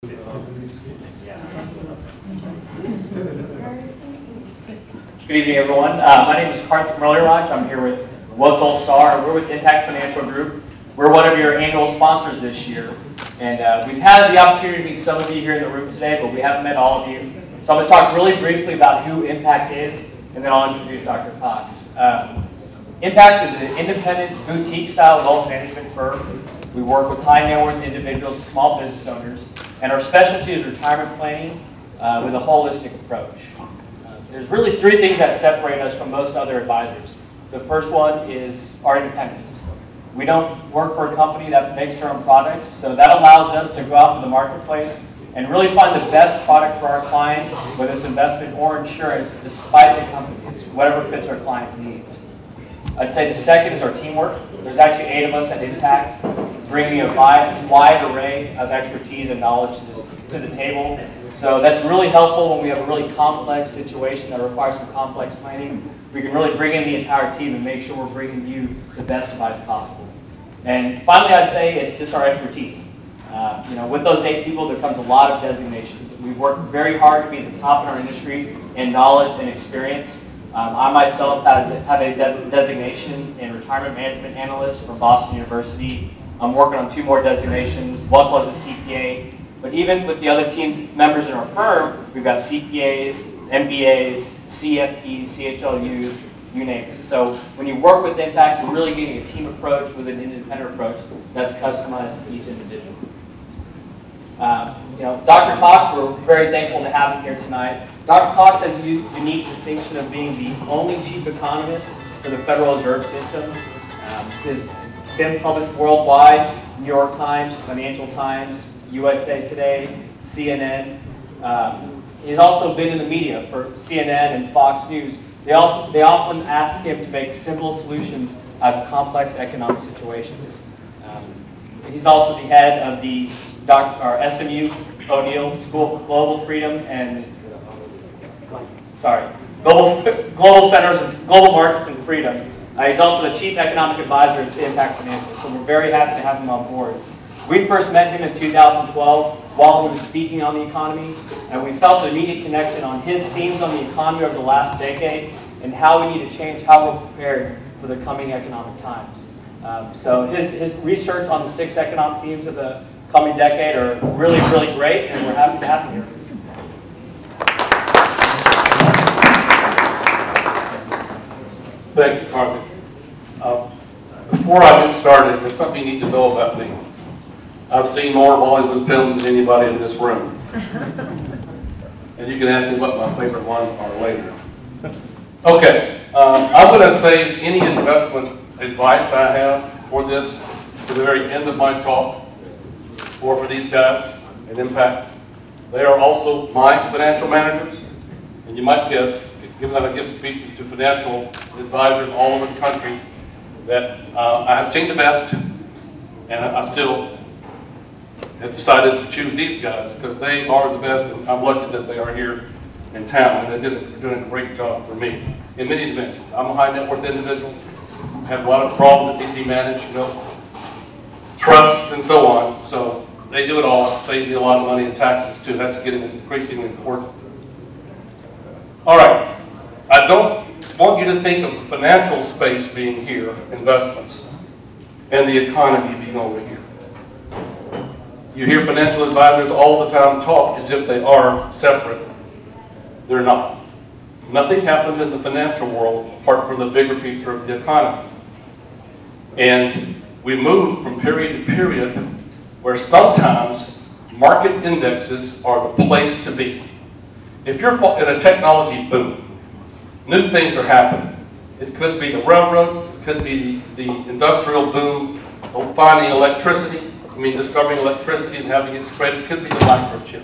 Good evening, everyone. Uh, my name is Karthik Muraliraj. I'm here with Vatsal Assar. We're with MPACT Financial Group. We're one of your annual sponsors this year. And uh, we've had the opportunity to meet some of you here in the room today, but we haven't met all of you. So I'm going to talk really briefly about who MPACT is, and then I'll introduce Dr. Cox. Um, MPACT is an independent boutique-style wealth management firm. We work with high net worth individuals, small business owners, and our specialty is retirement planning uh, with a holistic approach. Uh, there's really three things that separate us from most other advisors. The first one is our independence. We don't work for a company that makes their own products, so that allows us to go out in the marketplace and really find the best product for our client, whether it's investment or insurance, despite the company. It's whatever fits our client's needs. I'd say the second is our teamwork. There's actually eight of us at MPACT, bringing a wide, wide array of expertise and knowledge to, this, to the table. So that's really helpful when we have a really complex situation that requires some complex planning. We can really bring in the entire team and make sure we're bringing you the best advice possible. And finally, I'd say it's just our expertise. Uh, you know, with those eight people, there comes a lot of designations. We've worked very hard to be at the top in our industry in knowledge and experience. Um, I myself has, have a de designation in retirement management analyst from Boston University. I'm working on two more designations, one was a CPA. But even with the other team members in our firm, we've got CPAs, MBAs, CFPs, CHLUs, you name it. So when you work with MPACT, you're really getting a team approach with an independent approach that's customized to each individual. Um, you know, Dr. Cox, we're very thankful to have him here tonight. Dr. Cox has a unique distinction of being the only chief economist for the Federal Reserve System. Um, he's been published worldwide, New York Times, Financial Times, USA Today, CNN. Um, he's also been in the media for CNN and Fox News. They, often, they often ask him to make simple solutions out of complex economic situations. Um, he's also the head of the doc, or SMU O'Neil School of Global Freedom and sorry, Global, Global Centers of Global Markets and Freedom. Uh, he's also the Chief Economic Advisor to MPACT Financial, so we're very happy to have him on board. We first met him in 2012 while he was speaking on the economy, and we felt an immediate connection on his themes on the economy over the last decade and how we need to change how we're prepared for the coming economic times. Um, so his, his research on the six economic themes of the coming decade are really, really great, and we're happy to have him here. Thank you, Karthik. Uh, before I get started, there's something you need to know about me. I've seen more Hollywood films than anybody in this room. and you can ask me what my favorite ones are later. Okay, uh, I'm going to save any investment advice I have for this to the very end of my talk, or for these guys at MPACT. They are also my financial managers, and you might guess given that I give speeches to financial advisors all over the country, that uh, I have seen the best, and I still have decided to choose these guys because they are the best, and I'm lucky that they are here in town, and they did, they're doing a great job for me in many dimensions. I'm a high net worth individual, have a lot of problems that need to be managed, you know, trusts and so on. So they do it all. They do a lot of money in taxes too. That's getting increasingly important. All right. I don't want you to think of the financial space being here, investments, and the economy being over here. You hear financial advisors all the time talk as if they are separate. They're not. Nothing happens in the financial world apart from the bigger picture of the economy. And we move from period to period where sometimes market indexes are the place to be. If you're in a technology boom, new things are happening. It could be the railroad, it could be the, industrial boom of finding electricity, I mean discovering electricity and having it spread, it could be the microchip.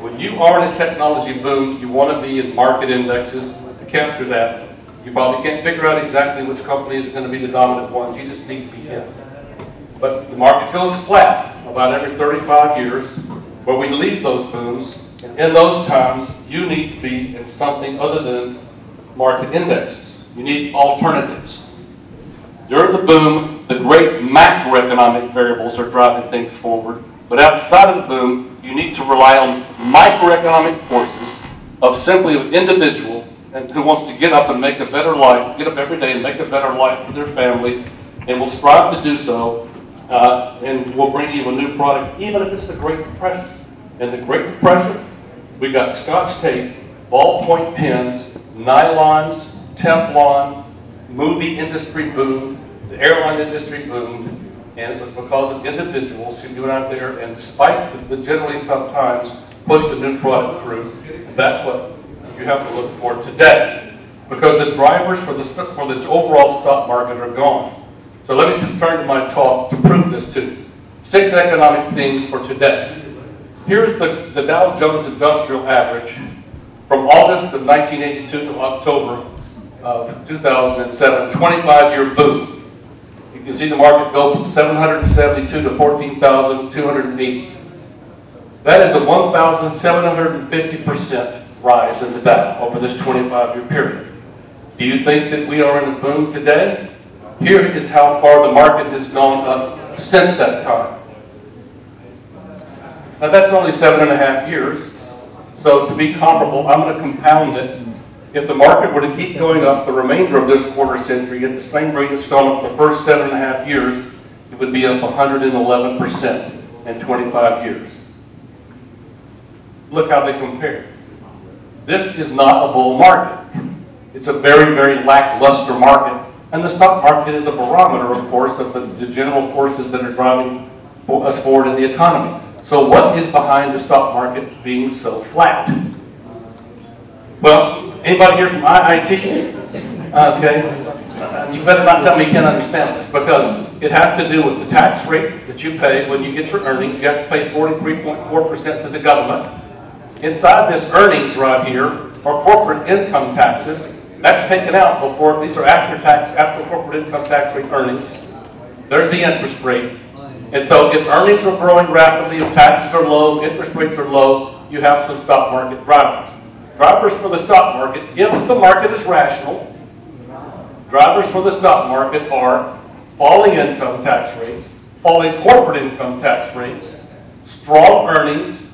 When you are in a technology boom, you want to be in market indexes to capture that. You probably can't figure out exactly which companies are going to be the dominant ones, you just need to be in. But the market goes flat about every 35 years, where we leave those booms. In those times, you need to be in something other than market indexes. You need alternatives. During the boom, the great macroeconomic variables are driving things forward. But outside of the boom, you need to rely on microeconomic forces of simply an individual and who wants to get up and make a better life, get up every day and make a better life for their family, and will strive to do so, uh, and will bring you a new product, even if it's the Great Depression. In the Great Depression, we got Scotch tape, ballpoint pens, nylons, Teflon, movie industry boomed, the airline industry boomed, and it was because of individuals who went out there and despite the, the generally tough times, pushed a new product through. And that's what you have to look for today. Because the drivers for the, for the overall stock market are gone. So let me turn to my talk to prove this to you. Six economic themes for today. Here's the, the Dow Jones Industrial Average from August of 1982 to October of 2007, 25-year boom. You can see the market go from 772 to 14,280. That is a 1,750% rise in the Dow over this 25-year period. Do you think that we are in a boom today? Here is how far the market has gone up since that time. Now, that's only seven and a half years. So to be comparable, I'm going to compound it. If the market were to keep going up the remainder of this quarter century at the same rate it's gone up the first seven and a half years, it would be up 111% in 25 years. Look how they compare. This is not a bull market. It's a very, very lackluster market. And the stock market is a barometer, of course, of the, the general forces that are driving us forward in the economy. So what is behind the stock market being so flat? Well, anybody here from IIT? Okay. You better not tell me you can't understand this, because it has to do with the tax rate that you pay when you get your earnings. You have to pay 43.4% to the government. Inside this earnings right here are corporate income taxes. That's taken out before, these are after-tax, after corporate income tax rate earnings. There's the interest rate. And so if earnings are growing rapidly, if taxes are low, interest rates are low, you have some stock market drivers. Drivers for the stock market, if the market is rational, drivers for the stock market are falling income tax rates, falling corporate income tax rates, strong earnings,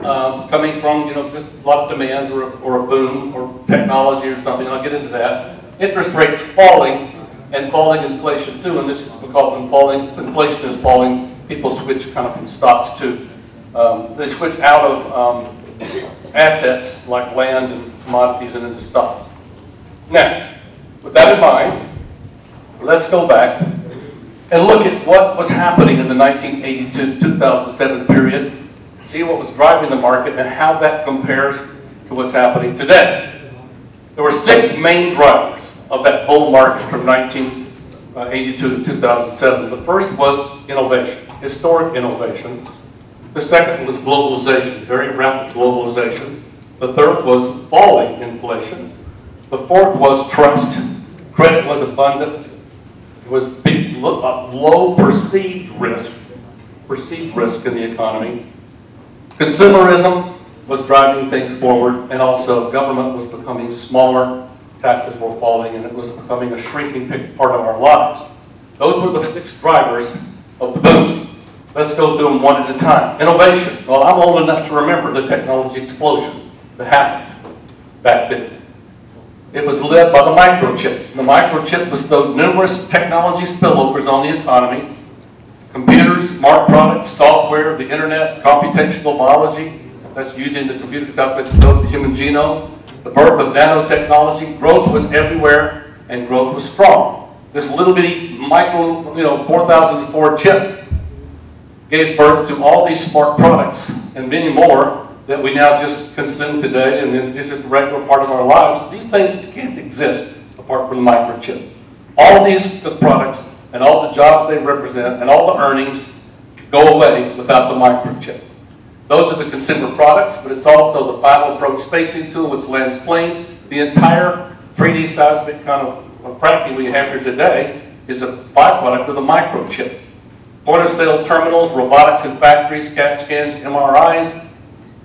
um, coming from, you know, just a lot of demand or, or a boom or technology or something, I'll get into that. Interest rates falling and falling inflation too, and this is because when falling, inflation is falling, people switch kind of from stocks to, um, they switch out of, um, assets like land and commodities and into stocks. Now, with that in mind, let's go back and look at what was happening in the 1982-2007 period, see what was driving the market and how that compares to what's happening today. There were six main drivers of that bull market from 1982 to 2007. The first was innovation, historic innovation. The second was globalization, very rapid globalization. The third was falling inflation. The fourth was trust. Credit was abundant. It was big, uh, low perceived risk, perceived risk in the economy. Consumerism was driving things forward, and also government was becoming smaller, taxes were falling, and it was becoming a shrinking part of our lives. Those were the six drivers of the boom. Let's go through them one at a time. Innovation. Well, I'm old enough to remember the technology explosion that happened back then. It was led by the microchip. The microchip those numerous technology spillovers on the economy. Computers, smart products, software, the internet, computational biology, that's using the computer to calculate the human genome. The birth of nanotechnology, growth was everywhere and growth was strong. This little bitty micro, you know, 4004 chip gave birth to all these smart products and many more that we now just consume today and it's just a regular part of our lives. These things can't exist apart from the microchip. All these products and all the jobs they represent and all the earnings go away without the microchip. Those are the consumer products, but it's also the final approach spacing tool, which lands planes. The entire 3D seismic kind of fracking we have here today is a byproduct of the microchip. Point of sale terminals, robotics in factories, CAT scans, MRIs.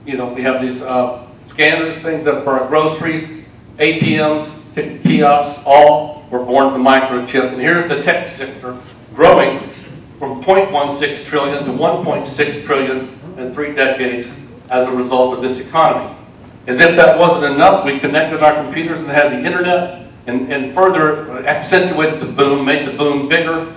You know, we have these uh, scanners, things that for our groceries, ATMs, kiosks, all were born with the microchip. And here's the tech sector growing from 0.16 trillion to 1.6 trillion in three decades as a result of this economy. As if that wasn't enough, we connected our computers and had the internet and, and further accentuated the boom, made the boom bigger.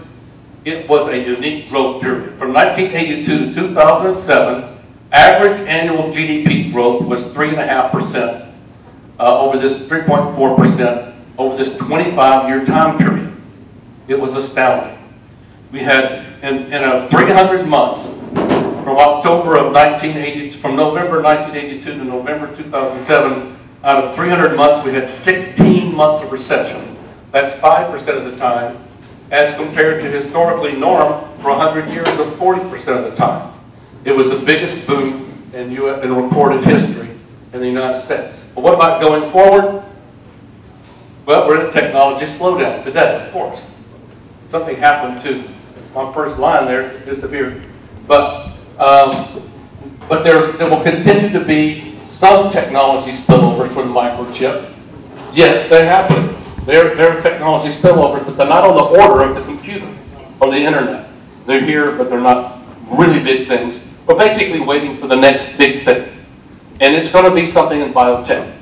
It was a unique growth period. From 1982 to 2007, average annual GDP growth was 3.5% uh, over this 3.4% over this 25-year time period. It was astounding. We had, in, in a 300 months, from October of 1980, from November 1982 to November 2007, out of 300 months, we had 16 months of recession. That's 5% of the time, as compared to historically norm for 100 years of 40% of the time. It was the biggest boom in, US, in recorded history in the United States. But what about going forward? Well, we're in a technology slowdown today, of course. Something happened to my first line there, disappeared. But, um, but there, there will continue to be some technology spillovers from the microchip. Yes, they happen. They're, they're technology spillovers, but they're not on the order of the computer or the internet. They're here, but they're not really big things. We're basically waiting for the next big thing. And it's going to be something in biotech.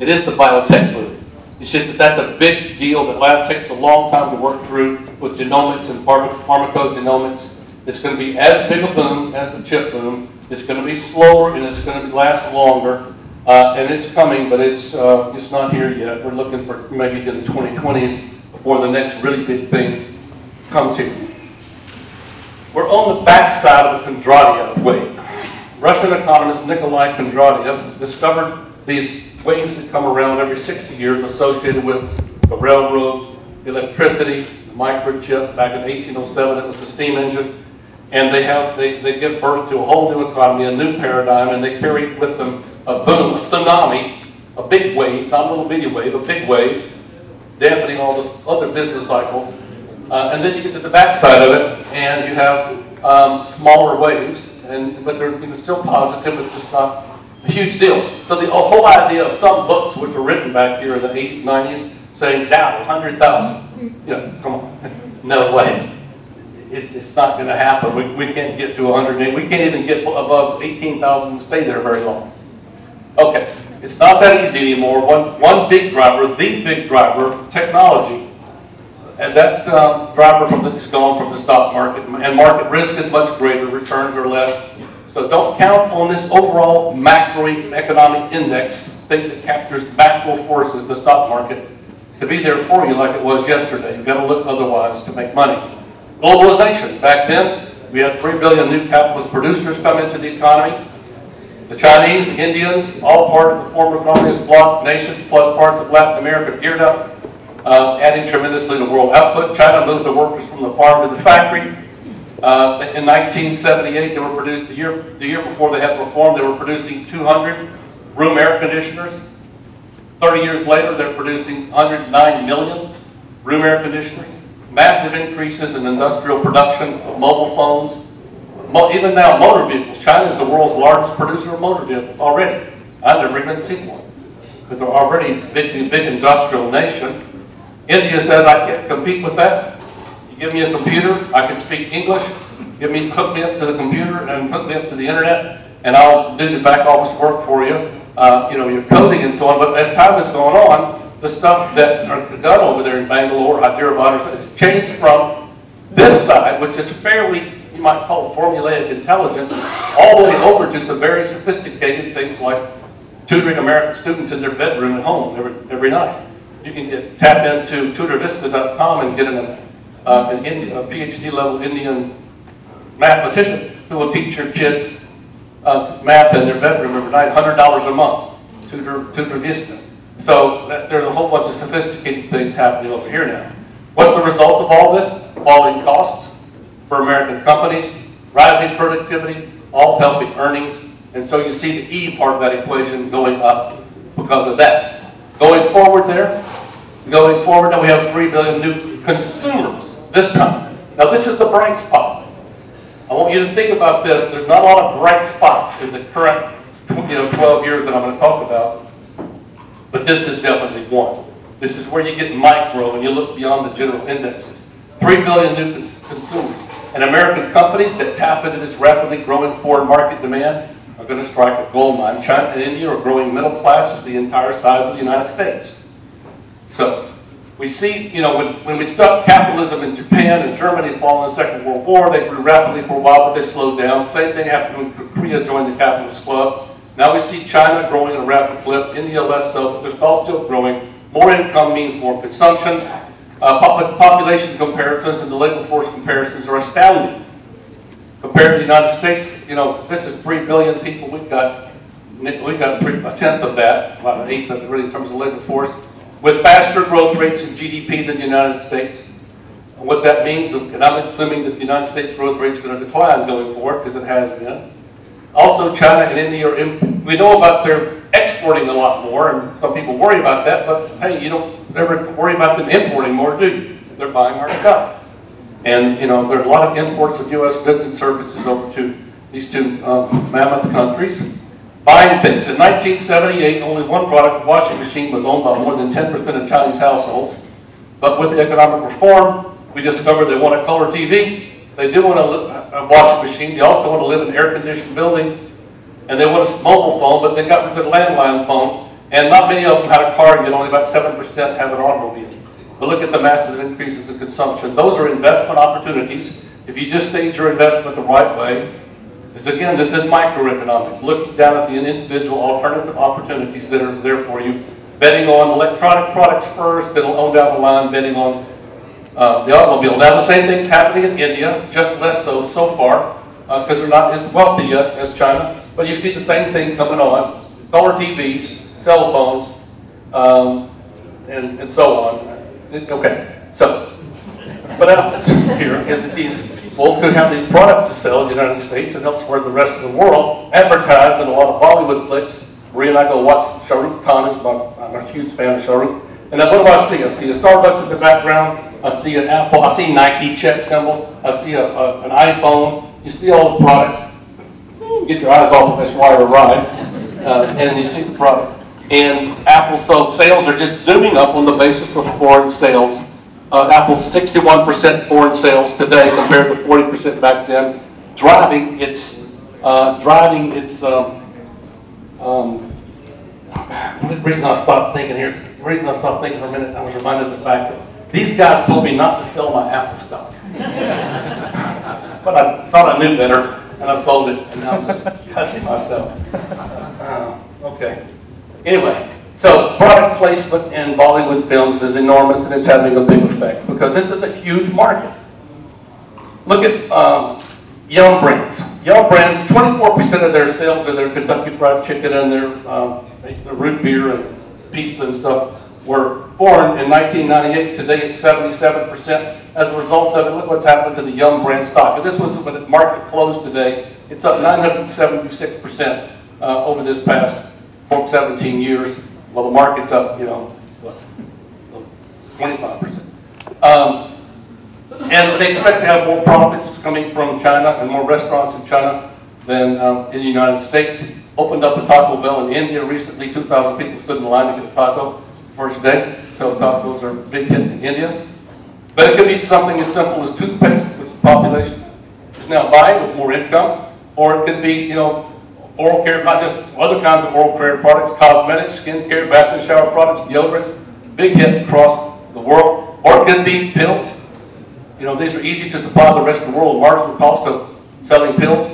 It is the biotech boom. It's just that that's a big deal that takes a long time to work through with genomics and pharma- pharmacogenomics. It's going to be as big a boom as the chip boom. It's going to be slower and it's going to last longer. Uh, and it's coming, but it's, uh, it's not here yet. We're looking for maybe in the 2020s before the next really big thing comes here. We're on the backside of the Kondratiev wave. Russian economist Nikolai Kondratiev discovered these waves that come around every 60 years associated with the railroad, electricity, the microchip. Back in 1807, it was the steam engine. And they, have, they, they give birth to a whole new economy, a new paradigm, and they carry with them a boom, a tsunami, a big wave, not a little bitty wave, a big wave, dampening all the other business cycles. Uh, and then you get to the backside of it, and you have um, smaller waves, and but they're you know, still positive, it's just not a huge deal. So the whole idea of some books which were written back here in the 80s, 90s, saying down 100,000, you know, come on, no way. It's, it's not going to happen. We, we can't get to 100. We can't even get above 18,000 and stay there very long. Okay, it's not that easy anymore. One, one big driver, the big driver, technology. And that um, driver from the, is gone from the stock market, and market risk is much greater, returns are less. So don't count on this overall macroeconomic index, thing that captures macro forces, the stock market, to be there for you like it was yesterday. You've got to look otherwise to make money. Globalization. Back then, we had 3 billion new capitalist producers come into the economy. The Chinese, the Indians, all part of the former communist bloc nations, plus parts of Latin America geared up, uh, adding tremendously to world output. China moved the workers from the farm to the factory. Uh, in 1978, they were produced, the year, the year before they had reform, they were producing 200 room air conditioners. 30 years later, they're producing 109 million room air conditioners. Massive increases in industrial production of mobile phones. Even now, motor vehicles. China is the world's largest producer of motor vehicles already. I've never even seen one. But they're already a big, big industrial nation. India says, I can't compete with that. You give me a computer, I can speak English. Give me, hook me up to the computer and hook me up to the internet, and I'll do the back office work for you. Uh, you know, your coding and so on. But as time has gone on, the stuff that are done over there in Bangalore, Hyderabad, has changed from this side, which is fairly, you might call it formulaic intelligence, all the way over to some very sophisticated things like tutoring American students in their bedroom at home every, every night. You can get, tap into tutorvista.com and get an, uh, an Indian, a PhD level Indian mathematician who will teach your kids uh, math in their bedroom every night, $100 a month, tutor, tutor Vista. So there's a whole bunch of sophisticated things happening over here now. What's the result of all this? Falling costs for American companies, rising productivity, all helping earnings. And so you see the E part of that equation going up because of that. Going forward there, going forward now we have 3 billion new consumers this time. Now this is the bright spot. I want you to think about this. There's not a lot of bright spots in the current you know, 12 years that I'm going to talk about, but this is definitely one. This is where you get micro and you look beyond the general indexes. 3 billion new cons consumers. And American companies that tap into this rapidly growing foreign market demand are going to strike a gold mine. China and India are growing middle classes the entire size of the United States. So we see, you know, when, when we stopped capitalism in Japan and Germany following the Second World War, they grew rapidly for a while, but they slowed down. Same thing happened when Korea joined the capitalist club. Now we see China growing at a rapid clip, India less so, but they're still growing. More income means more consumption. Uh, pop- population comparisons and the labor force comparisons are astounding. Compared to the United States, you know, this is 3 billion people, we've got, we've got three, a tenth of that, about an eighth of it really in terms of labor force, with faster growth rates in GDP than the United States. And what that means, and I'm assuming that the United States growth rate is going to decline going forward, because it has been. Also, China and India are, in, we know about their exporting a lot more, and some people worry about that, but hey, you don't ever worry about them importing more, do you? They're buying our stuff. And, you know, there are a lot of imports of U.S. goods and services over to these two um, mammoth countries. Buying things. In 1978, only one product, washing machine, was owned by more than 10% of Chinese households. But with the economic reform, we discovered they want a color TV. They do want a, a washing machine. They also want to live in air-conditioned buildings. And they want a mobile phone, but they've got a good landline phone. And not many of them had a car, yet only about 7% have an automobile. But look at the massive increases in consumption. Those are investment opportunities. If you just stage your investment the right way, because again, this is microeconomic. Look down at the individual alternative opportunities that are there for you. Betting on electronic products first, then on down the line, betting on uh, the automobile. Now the same thing's happening in India, just less so so far, because uh, they're not as wealthy yet as China. But you see the same thing coming on. Color TVs, cell phones, um, and, and so on. Okay, so what happens here is that these people who have these products to sell in the United States and elsewhere in the rest of the world advertise in a lot of Bollywood flicks. Maria and I go watch Shah Rukh Khan, I'm a huge fan of Shah Rukh. And then what do I see? I see a Starbucks in the background, I see an Apple, I see Nike check symbol, I see a, a, an iPhone, you see all the products. Get your eyes off of this wire ride, uh, and you see the product. And Apple so sales are just zooming up on the basis of foreign sales. Uh, Apple's 61% foreign sales today compared to 40% back then, driving its uh, driving its. Um, um, the reason I stopped thinking here, the reason I stopped thinking for a minute, I was reminded of the fact that these guys told me not to sell my Apple stock. but I thought I knew better, and I sold it, and now I'm just cussing myself. Uh, okay. Anyway, so product placement in Bollywood films is enormous and it's having a big effect because this is a huge market. Look at um, Yum Brands. Yum Brands, 24% of their sales are their Kentucky Fried Chicken and their, um, their root beer and pizza and stuff were foreign in 1998. Today it's 77%. As a result of it, look what's happened to the Yum Brand stock. This was when the market closed today, it's up 976% uh, over this past 17 years, well, the market's up, you know, what, 25%. Um, and they expect to have more profits coming from China and more restaurants in China than um, in the United States. Opened up a Taco Bell in India recently. 2,000 people stood in line to get a taco first day. So tacos are big hit in India. But it could be something as simple as toothpaste, which the population is now buying with more income. Or it could be, you know, oral care, not just other kinds of oral care products, cosmetics, skin care, bath and shower products, deodorants, big hit across the world. Or it could be pills. You know, these are easy to supply the rest of the world, marginal cost of selling pills.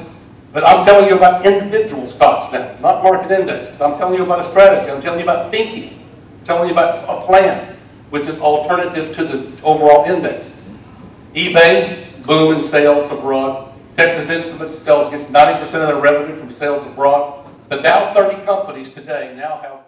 But I'm telling you about individual stocks now, not market indexes. I'm telling you about a strategy. I'm telling you about thinking. Telling you about a plan, which is alternative to the overall indexes. eBay, boom in sales abroad. Texas Instruments sells gets 90% of their revenue from sales abroad. The Dow 30 companies today now have